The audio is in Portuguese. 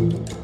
Música